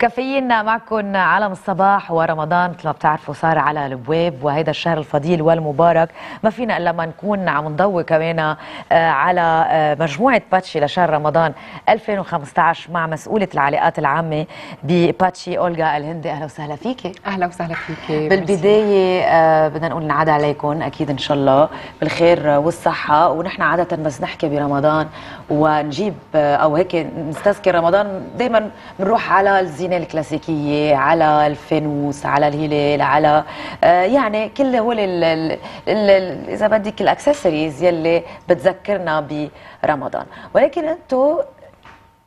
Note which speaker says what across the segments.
Speaker 1: كافيين معكم عالم الصباح ورمضان. مثل ما بتعرفوا صار على الابواب وهيدا الشهر الفضيل والمبارك. ما فينا إلا ما نكون عم نضوي كمان آه، على آه، مجموعة باتشي لشهر رمضان 2015 مع مسؤولة العلاقات العامة بباتشي أولغا الهندي. أهلا وسهلا فيكي.
Speaker 2: أهلا وسهلا فيكي.
Speaker 1: بالبداية آه، بدنا نقول نعاد عليكم أكيد إن شاء الله بالخير والصحة. ونحن عادة بس نحكي برمضان ونجيب أو هيك نستذكر رمضان دائما بنروح على الزينه الكلاسيكية على الفانوس على الهلال على آه، يعني كل هول إذا بدك الأكسسوارز يلي بتذكرنا برمضان. ولكن أنتم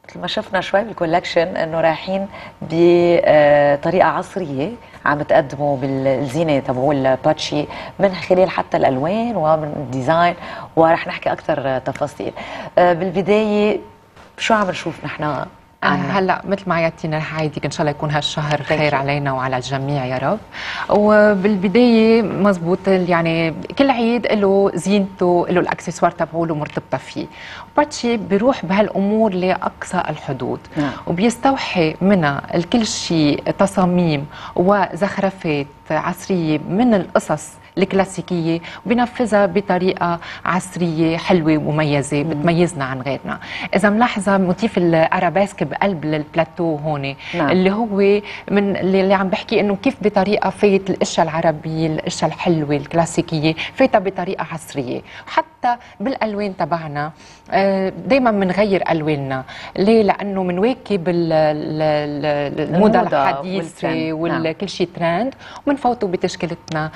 Speaker 1: مثل ما شفنا شوي بال collection إنه رايحين بطريقه عصرية عم تقدموا بالزينة تبعوا الباتشي من خلال حتى الألوان ومن ال design ورح نحكي أكثر تفاصيل. آه، بالبداية شو عم نشوف نحن؟
Speaker 2: آه، هلأ مثل ما عيدتينا رح عيدك إن شاء الله يكون هالشهر خير. علينا وعلى الجميع يا رب وبالبداية مزبوط يعني كل عيد له زينته له الأكسسوار تبعه له مرتبطة فيه باتشي بيروح بهالأمور لأقصى الحدود
Speaker 1: نعم.
Speaker 2: وبيستوحي منها الكل شيء تصاميم وزخرفات عصرية من القصص الكلاسيكية وبنفذها بطريقة عصرية حلوة ومميزة بتميزنا عن غيرنا إذا ملاحظة motif ال arabesque بقلب البلاتو هون
Speaker 1: نعم.
Speaker 2: اللي هو من اللي عم بحكي إنه كيف بطريقة فايت الأشياء العربية الأشياء الحلوة الكلاسيكية فايتها بطريقة عصرية حتى بالألوان تبعنا دائما بنغير ألواننا ليه؟ لأنه بنواكب ال- ال- ال- الموضة
Speaker 1: الموضة
Speaker 2: الحديثة
Speaker 1: والترند.
Speaker 2: وكل شيء ترند وبنفوته بتشكيلتنا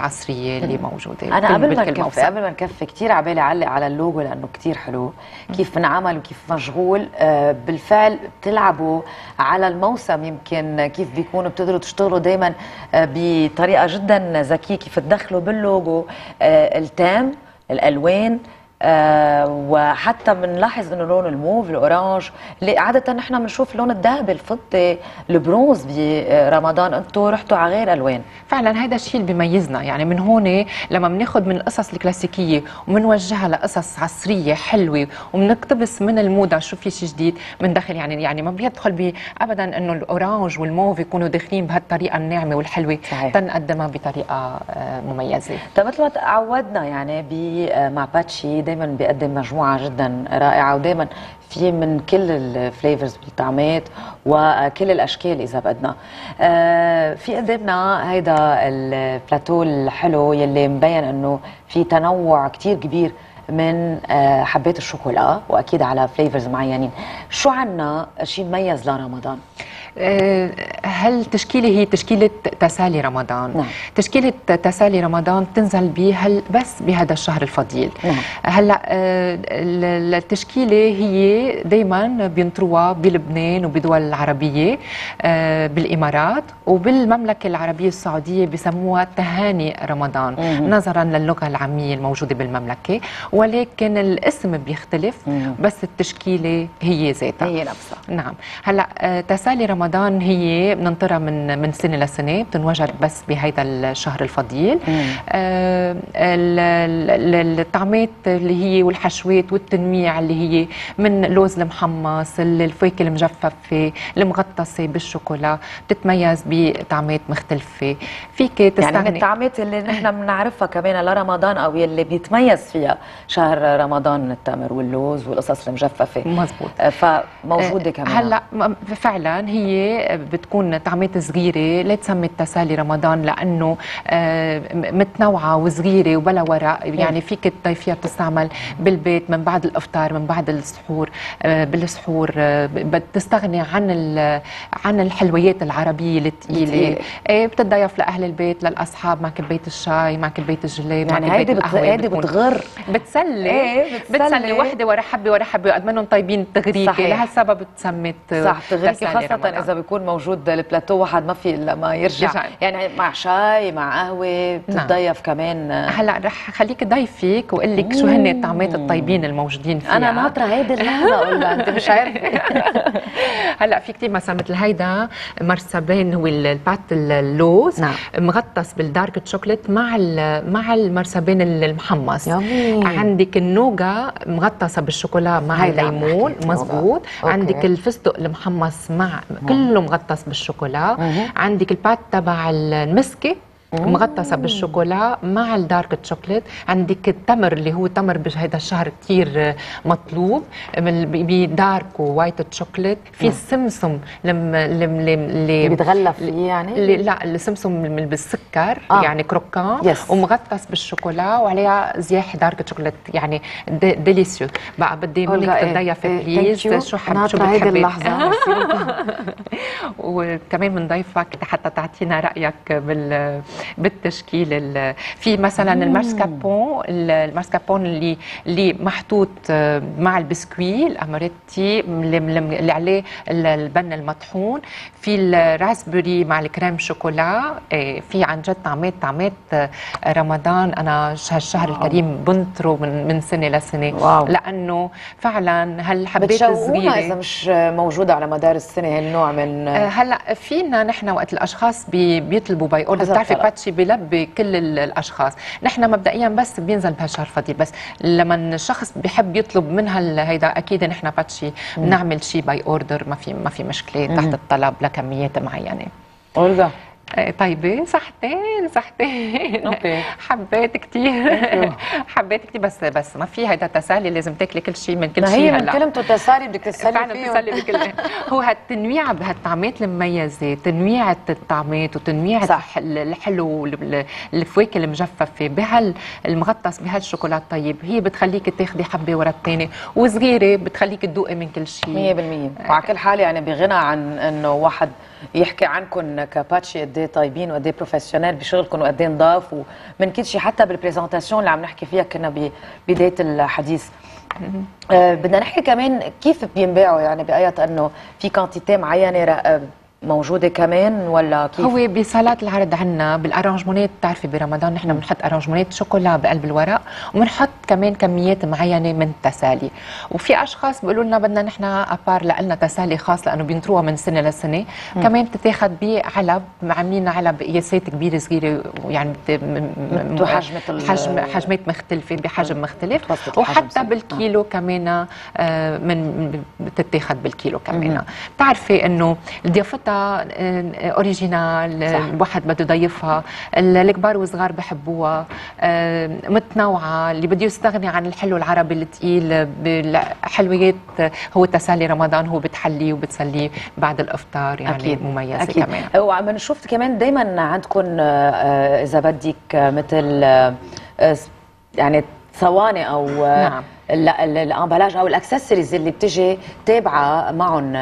Speaker 2: العصرية اللي
Speaker 1: موجودة
Speaker 2: أنا
Speaker 1: قبل ما نكفي. قبل ما نكفي كثير عبالي اعلق على اللوجو لأنه كثير حلو. كيف انعمل وكيف مشغول. آه، بالفعل بتلعبوا على الموسم يمكن كيف بيكونوا بتقدروا تشتغلوا دائما بطريقة جدا ذكية كيف تدخلوا باللوجو. آه، ال thème الألوان آه وحتى بنلاحظ إنه لون ال mauve ال orange اللي عادة نحن بنشوف اللون الذهبي الفضي البرونز برمضان أنتم رحتوا على غير ألوان.
Speaker 2: فعلا هذا الشيء اللي بيميزنا. يعني من هون لما بناخذ من القصص الكلاسيكية وبنوجهها لقصص عصرية حلوة وبنقتبس من الموضة شو في شيء جديد بندخل يعني يعني ما بيدخل بي ابدا إنه ال orange وال mauve يكونوا داخلين بهالطريقة الناعمة والحلوة.
Speaker 1: صحيح.
Speaker 2: تنقدمها بطريقة آه، مميزة.
Speaker 1: طيب مثل ما تعودنا يعني ب مع باتشي دائما بيقدم مجموعة جدا رائعة ودائما في من كل ال flavors بالطعمات وكل الأشكال إذا بدنا. آه، في قدامنا هيدا البلاتو الحلو يلي مبين إنه في تنوع كتير كبير من آه، حبات الشوكولا وأكيد على flavors معينين. شو عنا شيء مميز لرمضان؟
Speaker 2: هل تشكيلة هي تشكيلة تسالي رمضان
Speaker 1: نعم.
Speaker 2: تشكيلة تسالي رمضان تنزل بهل بس بهذا الشهر الفضيل
Speaker 1: نعم.
Speaker 2: هلأ آه، ال- التشكيلة هي دايما بينطروها بلبنان وبدول العربية آه، بالإمارات وبالمملكة العربية السعودية بسموها تهاني رمضان
Speaker 1: مهم.
Speaker 2: نظرا للغة العامية الموجودة بالمملكة ولكن الاسم بيختلف
Speaker 1: مهم.
Speaker 2: بس التشكيلة هي ذاتها
Speaker 1: هي نفسها
Speaker 2: نعم هلأ آه، تسالي رمضان هي بننطرها من من سنة لسنه بتنوجد بس بهيدا الشهر الفضيل. آه، ال- ال- الطعمات اللي هي والحشوات والتنويع اللي هي من لوز المحمص ال- الفواكه المجففة المغطسة بالشوكولا بتتميز بطعمات مختلفة. فيك
Speaker 1: يعني
Speaker 2: تستغني
Speaker 1: من الطعمات اللي نحن بنعرفها كمان لرمضان أو يلي بيتميز فيها شهر رمضان التمر واللوز والقصص المجففة.
Speaker 2: مزبوط.
Speaker 1: آه، فموجودة كمان.
Speaker 2: هلأ فعلا هي بتكون طعمات صغيرة لا تسمي التسالي رمضان لأنه آه، متنوعة وصغيرة وبلا ورق يعني فيك تضيفيها بتستعمل بالبيت من بعد الأفطار من بعد السحور آه، بالسحور آه، بتستغني عن عن الحلويات العربية الثقيله. إيه بتتضيف لأهل البيت للأصحاب مع كباية الشاي مع كباية الجلاب مع
Speaker 1: يعني
Speaker 2: كباية
Speaker 1: هيدي هيدي بتغر
Speaker 2: بتسلي
Speaker 1: إيه، بتسلي.
Speaker 2: بتسلي وحدة ورا حبة ورا حبة وقد منهم طيبين تغريكي
Speaker 1: صحيح.
Speaker 2: لهالسبب تسمت
Speaker 1: صح بتغريكي
Speaker 2: تسالي رمضان.
Speaker 1: إذا بيكون موجود البلاتو واحد ما في إلا ما يرجع.
Speaker 2: يرجع.
Speaker 1: يعني مع شاي مع قهوة بتتضيف كمان.
Speaker 2: هلأ رح خليك ضيفك واقول لك شو هن الطعمات الطيبين الموجودين فيها.
Speaker 1: أنا ناطرة هيدي اللحظة أقول لها أنت مش عارفة
Speaker 2: هلا في كثير مثلا مثل هيدا مرسبين هو ال- ال pâte اللوز
Speaker 1: نعم.
Speaker 2: مغطس بال dark chocolate مع مع المرسبين المحمص
Speaker 1: yummy.
Speaker 2: عندك النوغا مغطسة بالشوكولا مع الليمون. مزبوط
Speaker 1: okay.
Speaker 2: عندك الفستق المحمص مع كله مغطس بالشوكولا عندك ال pâte تبع المسكه مغطسة بالشوكولا مع ال dark chocolate عندك التمر اللي هو تمر بهذا الشهر كثير مطلوب. ب dark و white chocolate في السمسم
Speaker 1: اللي اللي بيتغلف فيه يعني؟
Speaker 2: اللي لا السمسم بالسكر آه. يعني croquant. yes. ومغطس بالشوكولا وعليها زياح dark chocolate يعني délicieux بقى بدي منك تضيف please
Speaker 1: شو حب شو بتحبي؟ اللحظة
Speaker 2: وكمان بنضيفك حتى تعطينا رأيك بال بالتشكيل في مثلا ال mascarpone ال mascarpone اللي اللي محطوط آه، مع ال biscuit ال amaretti اللي عليه البن المطحون في ال raspberry مع الكريم شوكولا آه، في عن جد طعمات طعمات آه، رمضان. أنا هالشهر الكريم بنطره من من سنة لسنه wow. لأنه فعلا هل حبيت
Speaker 1: الصغيره إذا مش موجودة على مدار السنة هالنوع من
Speaker 2: هلأ فينا نحن وقت الأشخاص بيطلبوا by order بتعرفي باتشي بيلبي كل الأشخاص. نحن مبدئيا بس بينزل بهالشهر فضيل بس لما الشخص بيحب يطلب من هيدا أكيد نحن باتشي بنعمل شيء by order ما في ما في مشكلة تحت الطلب لكميات معينة.
Speaker 1: اولجا
Speaker 2: إيه، طيبة صحتين صحتين أوكي. حبيت كثير حبيت كثير بس بس ما في هيدا تسالي لازم تاكلي كل شيء من كل شيء
Speaker 1: هي من كلمته تسالي بدك تسألي
Speaker 2: فعلا تسالي بكل هو هالتنويع بهالطعمات المميزة تنويعة الطعمات وتنويعة صح. الحلو الفواكه المجففة بهالمغطس بهالشوكولا الطيب هي بتخليك تاخذي حبة ورا الثانية وصغيرة بتخليك تذوقي من كل شيء.
Speaker 1: 100% وعلى كل حال يعني بغنى عن إنه واحد يحكي عنكم كباتشي قد إيه طيبين وقد إيه professional بشغلكم وقد إيه نضاف ومن كل شيء حتى بال présentation اللي عم نحكي فيها كنا ببدايه الحديث. آه بدنا نحكي كمان كيف بينباعوا يعني بآية إنه في quantité معينة موجودة كمان ولا كيف؟
Speaker 2: هو بصالات العرض عنا بال arrangement ات بتعرفي برمضان نحن بنحط arrangement ات شوكولا بقلب الورق وبنحط كمان كميات معينة من التسالي وفي أشخاص بيقولوا لنا بدنا نحن ابار لنا تسالي خاص لأنه بينطروها من سنة لسنة. مم. كمان بتتاخذ بعلب عاملين علب قياسات كبيرة صغيرة يعني
Speaker 1: حجمة
Speaker 2: حجم حجمات مختلفة بحجم مختلف. وحتى بالكيلو كمان آه، من بتتاخذ بالكيلو كمان. بتعرفي إنه ضيافتها آه، اوريجينال الواحد بده يضيفها الكبار والصغار بحبوها آه، متنوعة اللي بده يستغني عن الحلو العربي الثقيل بالحلويات هو تسالي رمضان هو بتحليه وبتسليه بعد الإفطار يعني أكيد. مميزة
Speaker 1: أكيد. كمان وعم نشوف كمان دائما عندكم آه، إذا بدك مثل يعني صواني أو نعم. ال emballage أو الأكسسوارز اللي بتجي تابعة معهم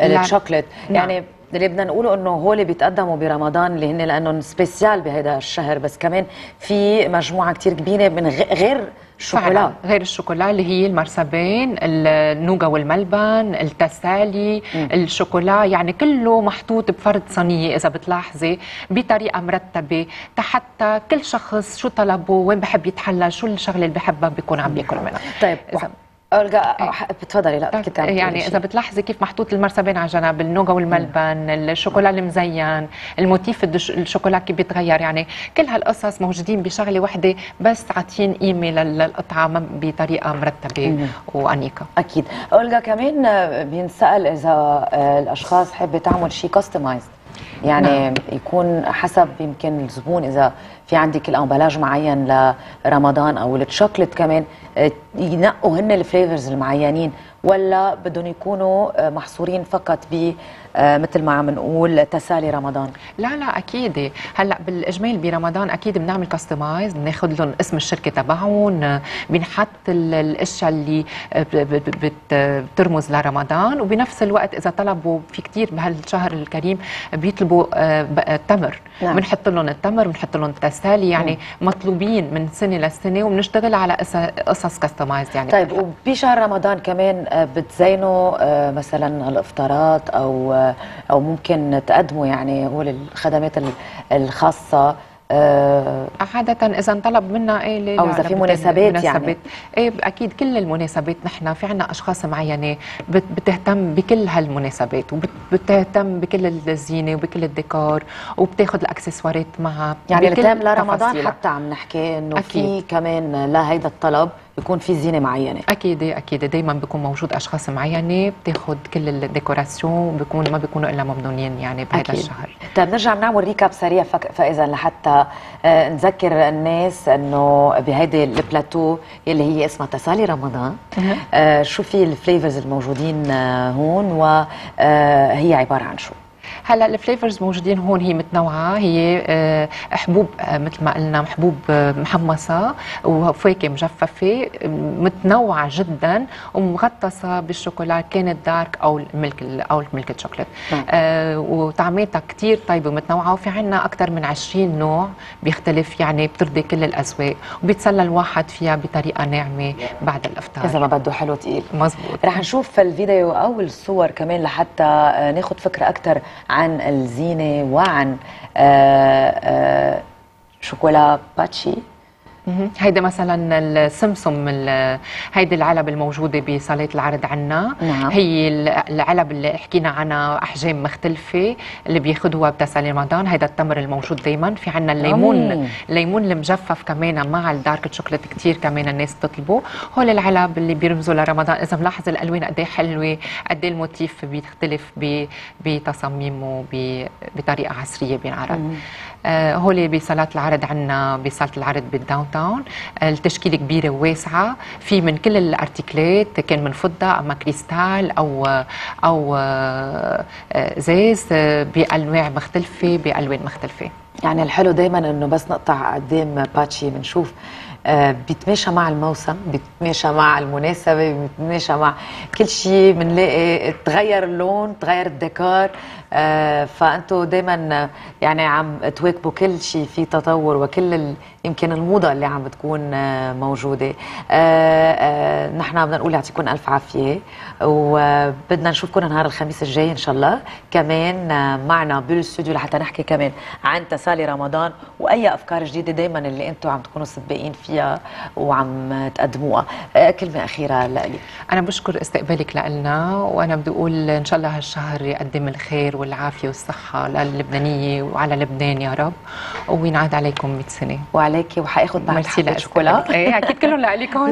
Speaker 1: للشوكليت. نعم. يعني اللي بدنا نقوله إنه هول بيتقدموا برمضان اللي هن لأنهم spécial بهذا الشهر. بس كمان في مجموعة كثير كبيرة من غير الشوكولا
Speaker 2: غير الشوكولا اللي هي المرسبين النوغا والملبن التسالي م. الشوكولا يعني كله محطوط بفرد صينيه إذا بتلاحظي بطريقة مرتبة. حتى كل شخص شو طلبه وين بحب يتحلى شو الشغلة اللي بحبها بيكون عم بياكل منها.
Speaker 1: طيب إذا ألقى إيه. بتفضلي لا
Speaker 2: كنت يعني إذا بتلاحظي كيف محطوط المرسبين على جنب النوغا والملبن الشوكولا المزين ال motif الشوكولا كيف بيتغير؟ يعني كل هالقصص موجودين بشغلة وحدة بس عاطين قيمه للقطعه بطريقة مرتبة وأنيقة.
Speaker 1: أكيد. هلق كمان بينسأل إذا آه، الأشخاص حابة تعمل شيء customized يعني نعم. يكون حسب يمكن الزبون إذا في عندك ال emballage معين لرمضان أو الشوكليت كمان آه، ينقوا هن ال flavors المعينين ولا بدهم يكونوا آه، محصورين فقط ب آه، مثل ما عم نقول تسالي رمضان؟
Speaker 2: لا لا أكيد. هلأ بالاجمال برمضان أكيد بنعمل كاستمايز بناخذ لهم اسم الشركة تبعهم بنحط الأشياء اللي بترمز لرمضان. وبنفس الوقت إذا طلبوا في كثير بهالشهر الكريم بيطلبوا تمر. نعم. بنحط لهم التمر بنحط لهم التسالي يعني م. مطلوبين من سنة لسنة وبنشتغل على قصص كاستمايز يعني.
Speaker 1: طيب وبشهر رمضان كمان آه، بتزينوا آه، مثلا الافطارات أو آه، أو ممكن تقدموا يعني هو الخدمات الخاصة.
Speaker 2: آه عادة إذا انطلب منا إيه
Speaker 1: أو إذا في مناسبات, مناسبات يعني.
Speaker 2: إيه أكيد كل المناسبات نحن في عنا أشخاص معينة بتهتم بكل هالمناسبات وبتهتم بكل الزينة وبكل الديكور وبتاخذ الأكسسوارات معها
Speaker 1: يعني لرمضان حتى عم نحكي إنه في كمان لهيدا الطلب بيكون في زينة معينة.
Speaker 2: أكيد أكيد. دائما بيكون موجود أشخاص معينة بتاخذ كل ال décoration بيكون ما بيكونوا إلا ممنونين يعني بهذا. الشهر.
Speaker 1: طيب نرجع بنعمل recap سريع فاذا لحتى آه، نذكر الناس إنه بهيدي البلاتو اللي هي اسمها تسالي رمضان. آه، شو في ال flavors الموجودين آه، هون؟ وهي عبارة عن شو؟
Speaker 2: هلا ال flavors موجودين هون هي متنوعة هي آه، حبوب آه، مثل ما قلنا حبوب آه، محمصة وفواكه مجففة متنوعة جدا ومغطسة بالشوكولا كانت دارك أو الملك أو شوكليت
Speaker 1: نعم.
Speaker 2: آه وطعماتها كثير طيبة ومتنوعة وفي عنا أكثر من 20 نوع بيختلف يعني بترضي كل الاذواق وبيتسلى الواحد فيها بطريقة ناعمة بعد الإفطار.
Speaker 1: إذا ما بده حلو تقيل.
Speaker 2: مزبوط.
Speaker 1: رح نشوف الفيديو أو الصور كمان لحتى ناخذ فكرة أكثر عن الزينة وعن آه، آه، شوكولا باتشي.
Speaker 2: هيدا مثلا السمسم ال- هيدي العلب الموجودة بصالات العرض عنا.
Speaker 1: نعم.
Speaker 2: هي ال- العلب اللي حكينا عنها أحجام مختلفة اللي بياخذوها بتسالي رمضان. هيدا التمر الموجود دائما في عنا الليمون
Speaker 1: أمي.
Speaker 2: الليمون المجفف كمان مع ال dark chocolate كتير كمان الناس بتطلبه. هول العلب اللي بيرمزوا لرمضان. إذا ملاحظ الألوان قد إيه حلوة قد إيه ال motif بيختلف بتصاميمه بطريقة عصرية بينعرض. آه، هول بصالات العرض عنا بصالة العرض بال downtown آه، التشكيلة كبيرة وواسعة. في من كل الأرتيكلات كان من فضة أما كريستال أو أو آه، قزاز بأنواع مختلفة بألوان مختلفة.
Speaker 1: يعني الحلو دايما إنه بس نقطع قدام باتشي بنشوف بيتماشى مع الموسم بيتماشى مع المناسبة بيتماشى مع كل شيء. بنلاقي تغير اللون تغير الديكور فأنتوا دايما يعني عم تواكبوا كل شيء في تطور وكل يمكن الموضة اللي عم بتكون آه، موجودة. آه، آه، نحن بدنا نقول يعطيكم ألف عافية وبدنا نشوفكم نهار الخميس الجاي إن شاء الله. كمان آه، معنا بالاستوديو لحتى نحكي كمان عن تسالي رمضان وأي أفكار جديدة دايما اللي أنتم عم تكونوا سباقين فيها وعم تقدموها. آه، كلمة أخيرة لإلي
Speaker 2: أنا بشكر استقبالك لنا وأنا بدي أقول إن شاء الله هالشهر يقدم الخير والعافية والصحة للبنانيه وعلى لبنان يا رب. وينعاد عليكم 100 سنة.
Speaker 1: وعليك وحاخذ بعد حبة شوكولا.
Speaker 2: إيه أكيد كلهم لك هون.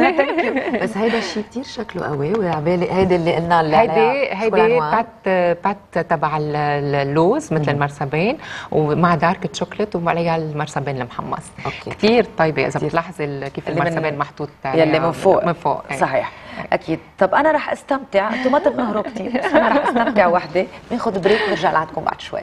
Speaker 1: بس هيدا الشيء كثير شكله قوي وعبالي. هيدي اللي قلنا اللي
Speaker 2: هيدي هيدي؟ بات بات تبع ال- ال- اللوز مثل المرسبين ومع دارك شوكليت وعليها المرسبين المحمص. طيبة إذا
Speaker 1: كتير.
Speaker 2: بتلاحظي كيف المرسبين محطوط
Speaker 1: يلي من فوق.
Speaker 2: من فوق. إيه.
Speaker 1: صحيح. أكيد. طب أنا رح أستمتع. أنتم ما تنقهروا كثير بس أنا رح أستمتع وحدة. بناخذ بريك ونرجع لعندكم بعد شوي.